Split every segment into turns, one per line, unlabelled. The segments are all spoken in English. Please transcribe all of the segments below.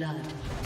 blood.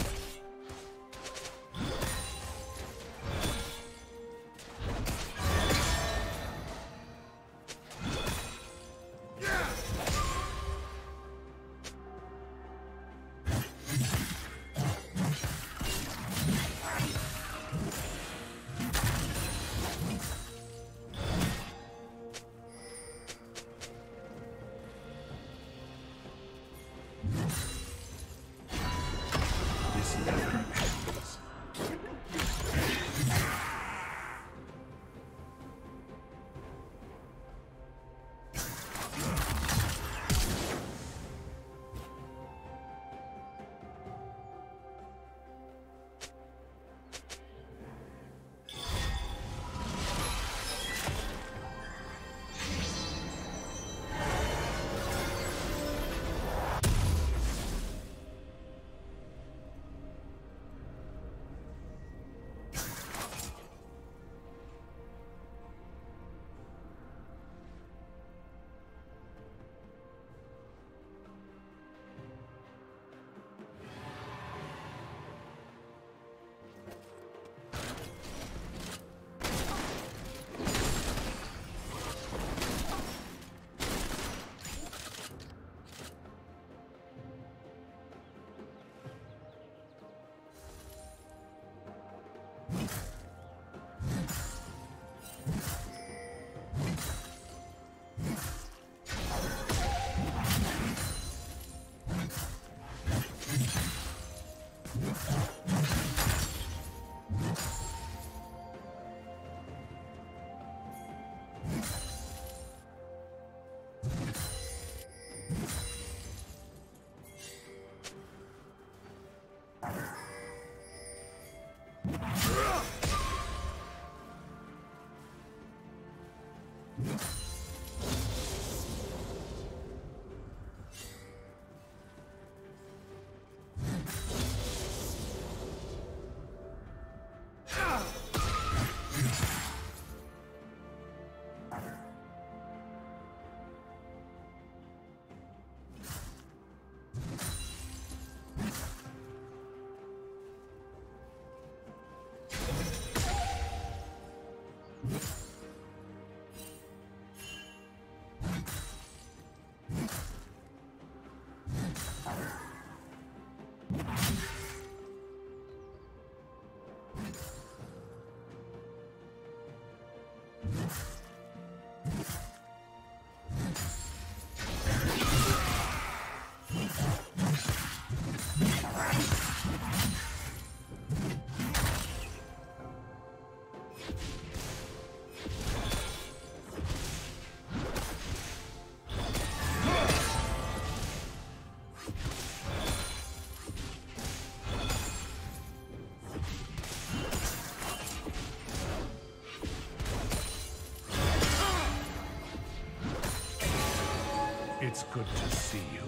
It's good to see you.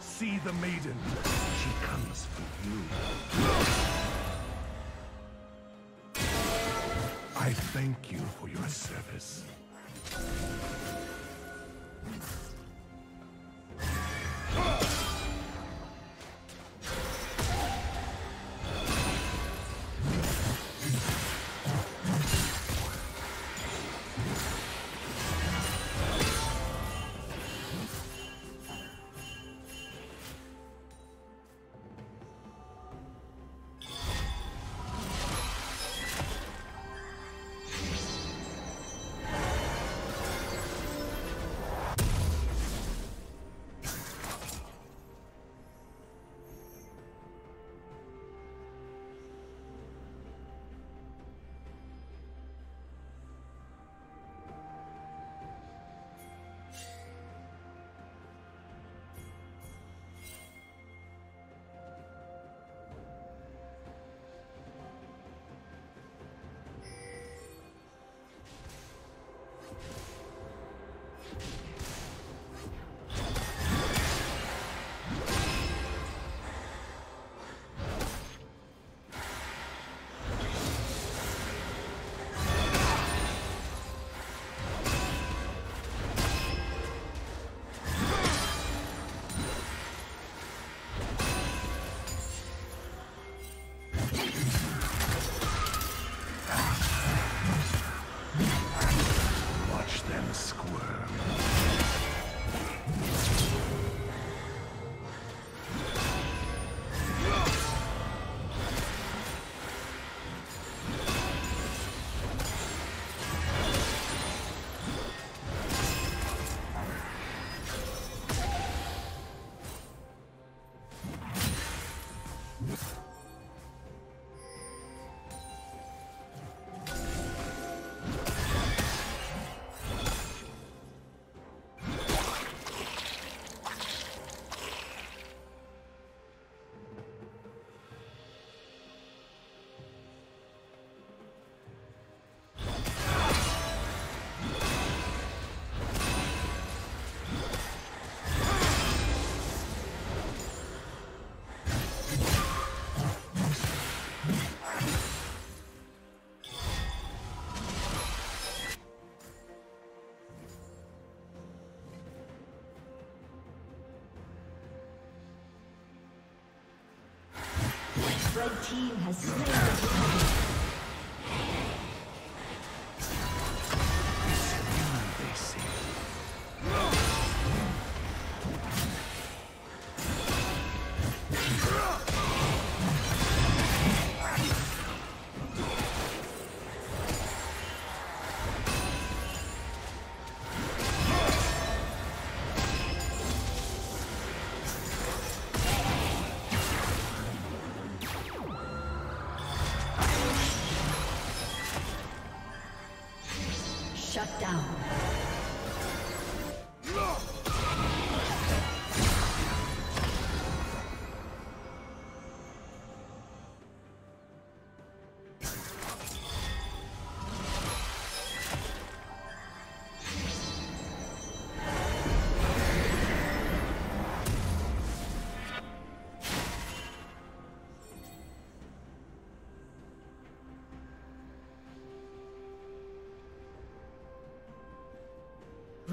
See the maiden. She comes for you. I thank you for your service.
Red team has slain. Down.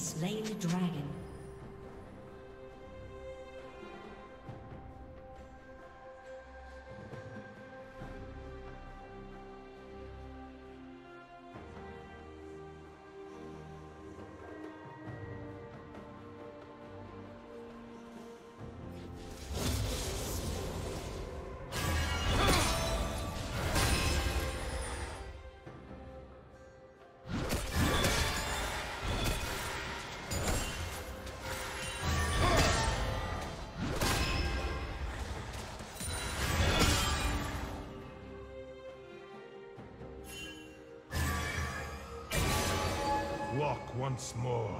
Slain the dragon.
Once more.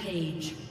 Rampage.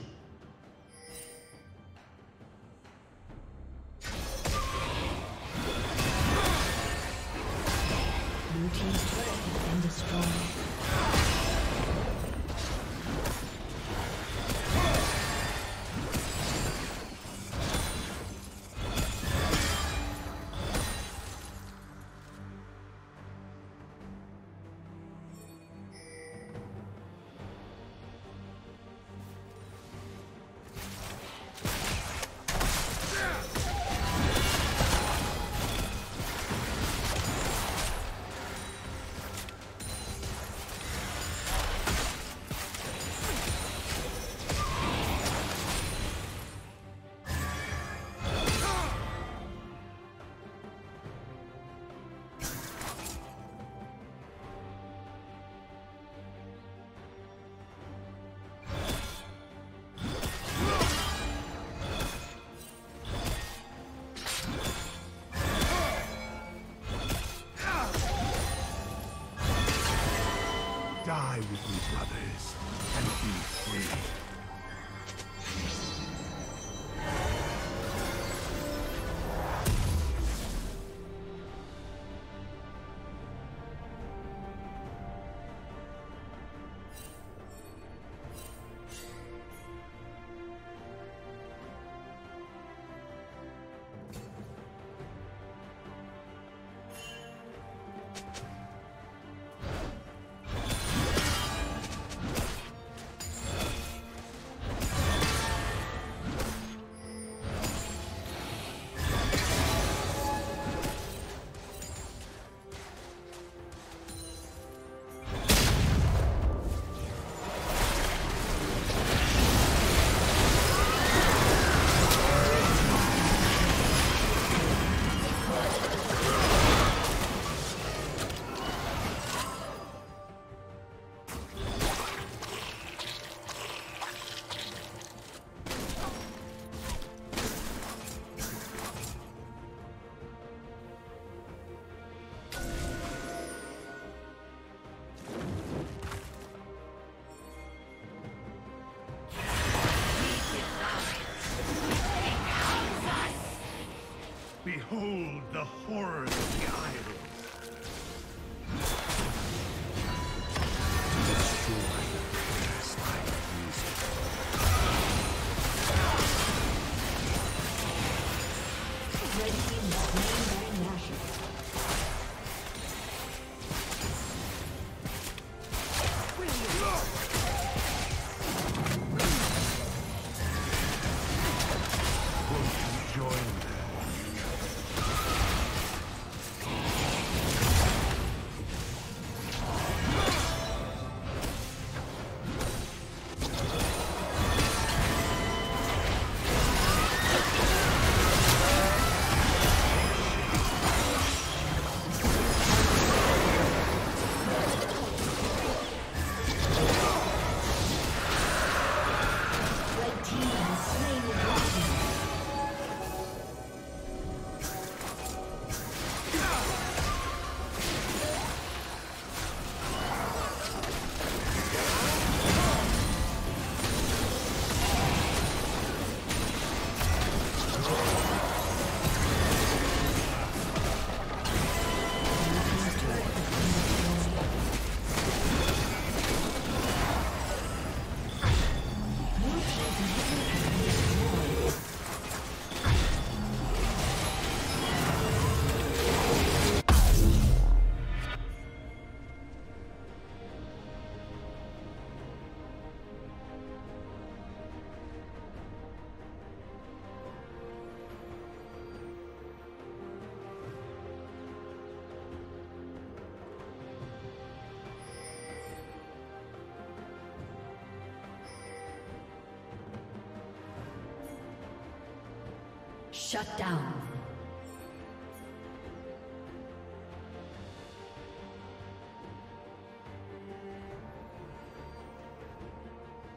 Shut down.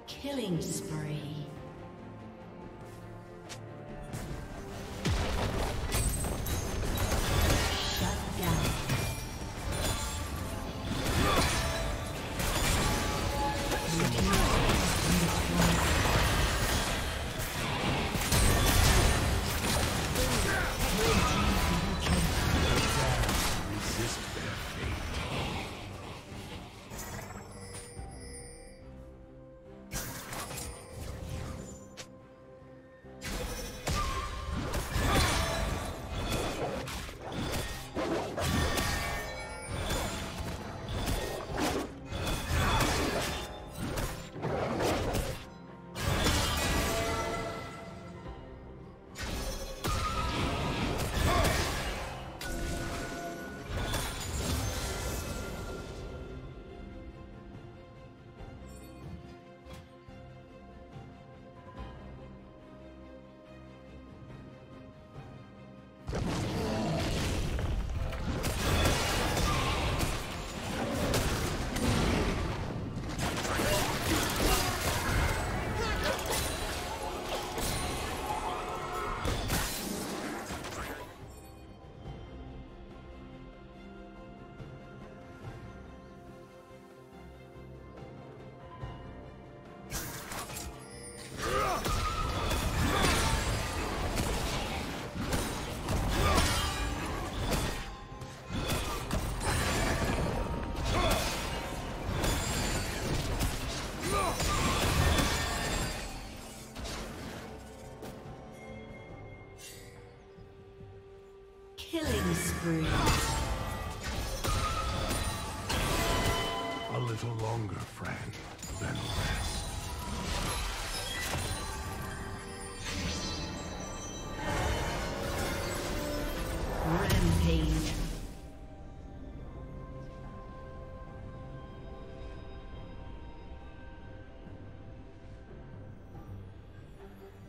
Killing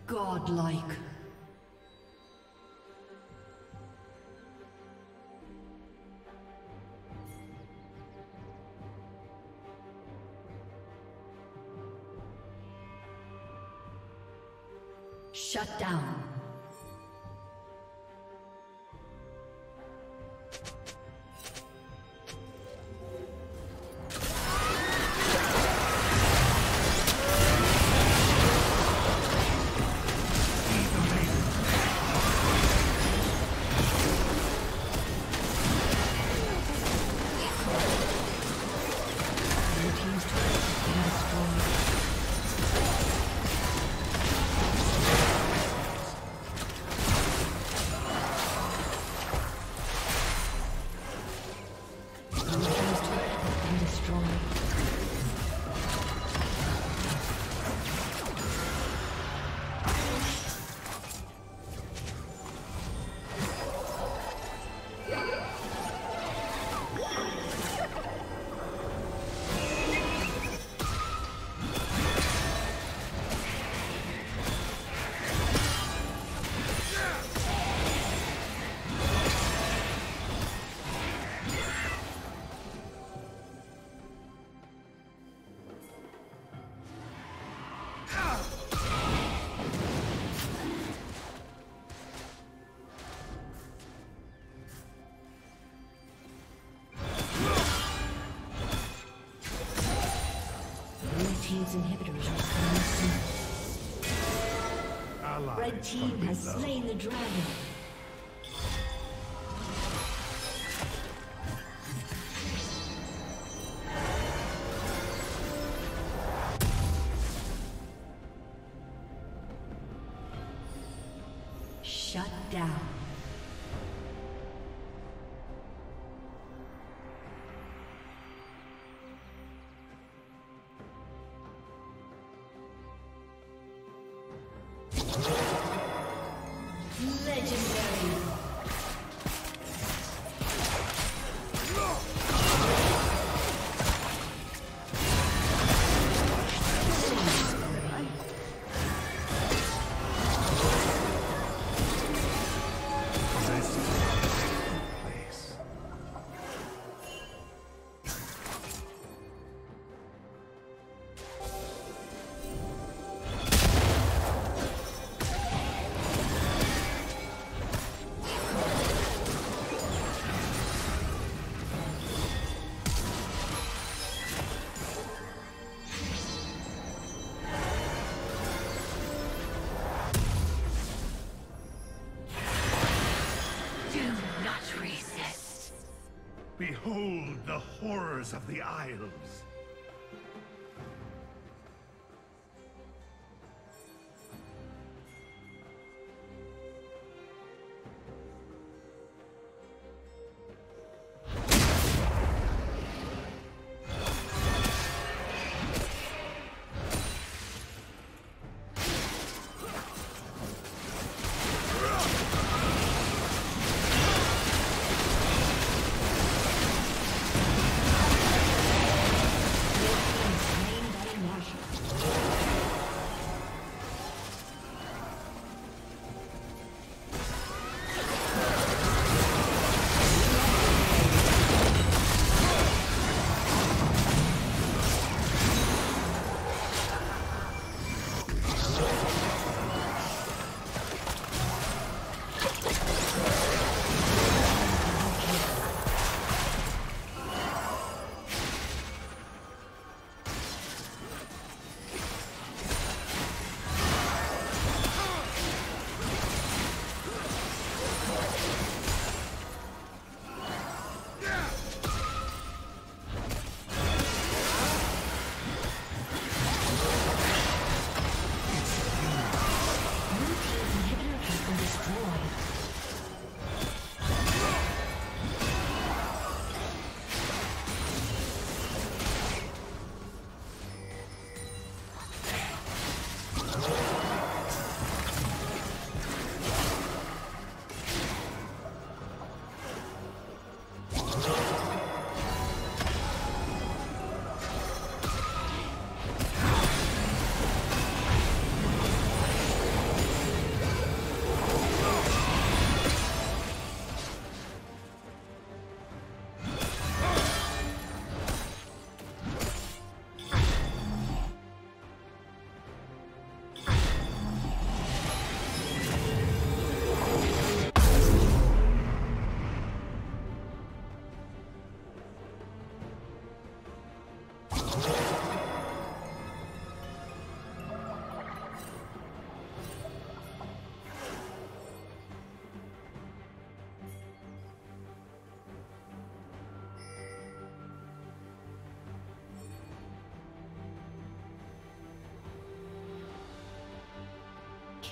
Godlike. team has
low.
slain the dragon. Shut down.
of the Isles.